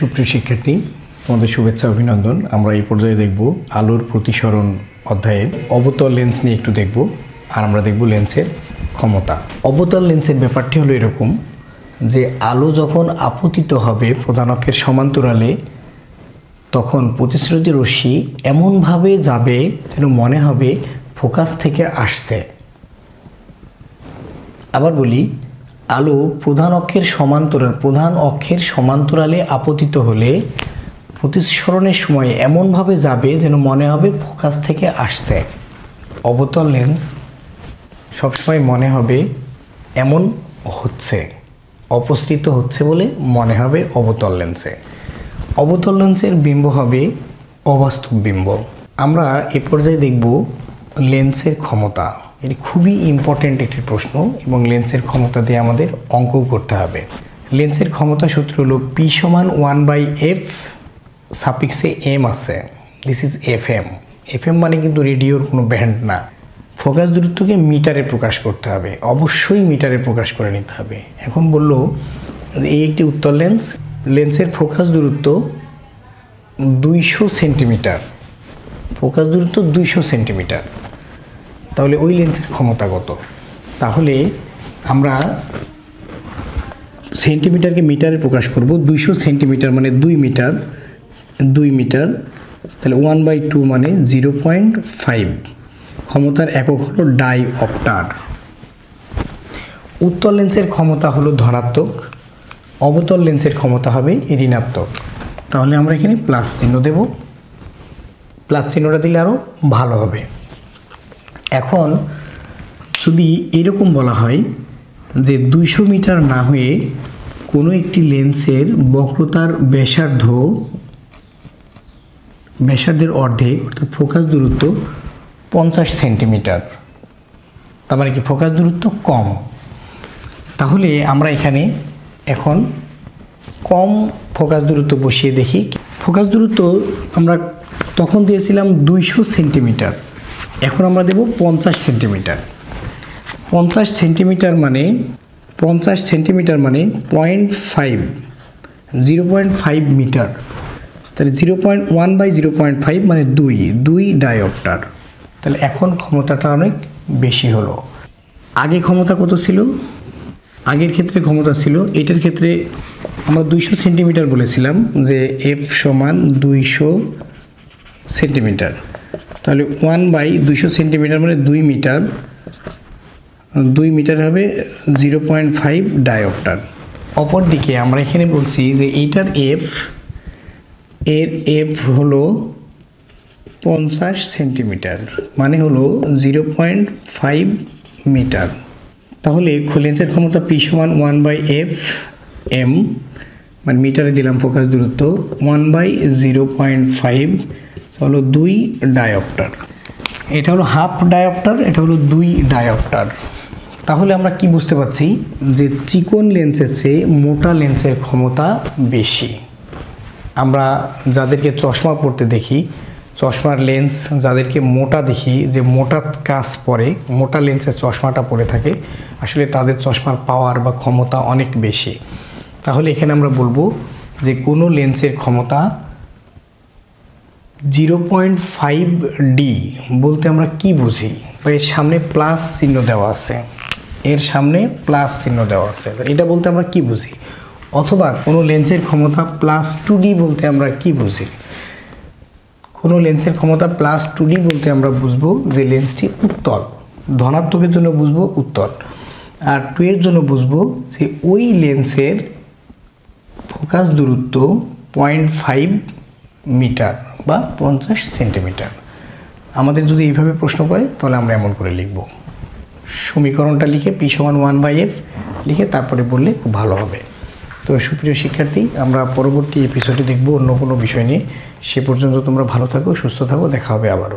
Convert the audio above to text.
সুপ্রিয় শিক্ষার্থী, তোমাদের শুভেচ্ছা, অভিনন্দন। আমরা এই পর্যায়ে দেখব আলোর প্রতিসরণ অধ্যায়ের অবতল লেন্স নিয়ে একটু দেখব, আর আমরা দেখব লেন্সের ক্ষমতা। অবতল লেন্সের ব্যাপারটি হলো এরকম যে, আলো যখন আপতিত হবে প্রধান অক্ষের সমান্তরালে, তখন প্রতিশ্রুতি রশ্মি এমনভাবে যাবে যেন মনে হবে ফোকাস থেকে আসছে। আবার বলি আলো প্রধান অক্ষের সমান্তরাল প্রধান অক্ষের সমান্তরালে আপতিত হলে প্রতিসরণের সময় এমনভাবে যাবে যেন মনে হবে ফোকাস থেকে আসছে। অবতল লেন্স সবসময় মনে হবে এমন হচ্ছে, অপসৃত হচ্ছে বলে মনে হবে অবতল লেন্সে। অবতল লেন্সের বিম্ব হবে অবাস্তব বিম্ব। আমরা এ পর্যায়ে দেখব লেন্সের ক্ষমতা। এটি খুবই ইম্পর্ট্যান্ট একটি প্রশ্ন এবং লেন্সের ক্ষমতা দিয়ে আমাদের অঙ্কও করতে হবে। লেন্সের ক্ষমতা সূত্র হলো পি সমান ওয়ান বাই এফ সাপিক্সে এম আছে। This is F M F M মানে কিন্তু রেডিওর কোনো ব্যান্ড না। ফোকাস দূরত্বকে মিটারে প্রকাশ করতে হবে। অবশ্যই মিটারে প্রকাশ করে নিতে হবে। এখন বলল, এই একটি উত্তর লেন্স লেন্সের ফোকাস দূরত্ব দুইশো সেন্টিমিটার ফোকাস দূরত্ব দুইশো সেন্টিমিটার তাহলে ওই লেন্সের ক্ষমতা কত? তাহলে আমরা সেন্টিমিটারকে মিটারে প্রকাশ করব, দুইশো সেন্টিমিটার মানে দুই মিটার দুই মিটার তাহলে ওয়ান বাই টু মানে জিরো পয়েন্ট ফাইভ ক্ষমতার একক হলো ডাই অপটার উত্তল লেন্সের ক্ষমতা হলো ধনাত্মক, অবতল লেন্সের ক্ষমতা হবে ঋণাত্মক। তাহলে আমরা এখানে প্লাস চিহ্ন দেব। প্লাস চিহ্নটা দিলে আরও ভালো হবে। এখন যদি এরকম বলা হয় যে দুইশো মিটার না হয়ে কোনো একটি লেন্সের বক্রতার ব্যাসার্ধ, ব্যাসার্ধের অর্ধেক, অর্থাৎ ফোকাস দূরত্ব পঞ্চাশ সেন্টিমিটার, তার মানে কি ফোকাস দূরত্ব কম, তাহলে আমরা এখানে এখন কম ফোকাস দূরত্ব বসিয়ে দেখি। ফোকাস দূরত্ব আমরা তখন দিয়েছিলাম দুইশো সেন্টিমিটার। এখন আমরা দেব পঞ্চাশ সেন্টিমিটার। পঞ্চাশ সেন্টিমিটার মানে পঞ্চাশ সেন্টিমিটার মানে point five, zero point five metre. তাহলে zero point one by zero point five মানে দুই দুই ডায়োপ্টার। তাহলে এখন ক্ষমতাটা অনেক বেশি হলো। আগে ক্ষমতা কত ছিল? আগের ক্ষেত্রে ক্ষমতা ছিল, এটার ক্ষেত্রে আমরা দুইশো সেন্টিমিটার বলেছিলাম যে এফ সমান দুইশো সেন্টিমিটার। তাহলে ওয়ান বাই দুইশো সেন্টিমিটার মানে দুই মিটার দুই মিটার হবে জিরো পয়েন্ট ফাইভ ডায়োপ্টার অপরদিকে আমরা এখানে বলছি যে এইটার এফ এর এফ হলো পঞ্চাশ সেন্টিমিটার মানে হলো জিরো পয়েন্ট ফাইভ মিটার তাহলে লেন্সের ক্ষমতা পি সমান ওয়ান বাই এফ এম মানে মিটারে দিলাম ফোকাস দূরত্ব one by zero point five হলো দুই ডায়োপ্টার। এটা হলো হাফ ডায়োপ্টার, এটা হলো দুই ডায়োপ্টার। তাহলে আমরা কি বুঝতে পারছি? যে চিকন লেন্সের চেয়ে মোটা লেন্সের ক্ষমতা বেশি। আমরা যাদেরকে চশমা পড়তে দেখি, চশমার লেন্স যাদেরকে মোটা দেখি, যে মোটা কাজ পরে, মোটা লেন্সের চশমাটা পরে থাকে, আসলে তাদের চশমার পাওয়ার বা ক্ষমতা অনেক বেশি। তাহলে এখানে আমরা বলব যে কোনো লেন্সের ক্ষমতা জিরো পয়েন্ট ফাইভ ডি বলতে আমরা কি বুঝি? বা এর সামনে প্লাস চিহ্ন দেওয়া আছে। এর সামনে প্লাস চিহ্ন দেওয়া আছে। এটা বলতে আমরা কি বুঝি? অথবা কোনো লেন্সের ক্ষমতা প্লাস টু ডি বলতে আমরা কি বুঝি? কোনো লেন্সের ক্ষমতা প্লাস টু ডি বলতে আমরা বুঝব যে লেন্সটি উত্তল। ধনাত্মকের জন্য বুঝব উত্তল। আর টু এর জন্য বুঝব যে ওই লেন্সের ফোকাস দূরত্ব পয়েন্ট ফাইভ মিটার বা পঞ্চাশ সেন্টিমিটার। আমাদের যদি এইভাবে প্রশ্ন করে, তাহলে আমরা এমন করে লিখব। সমীকরণটা লিখে পি সমান ওয়ান বাই এফ লিখে তারপরে বললে খুব ভালো হবে। তো সুপ্রিয় শিক্ষার্থী, আমরা পরবর্তী এপিসোডে দেখব অন্য কোনো বিষয় নিয়ে। সে পর্যন্ত তোমরা ভালো থাকো, সুস্থ থাকো, দেখা হবে আবারও।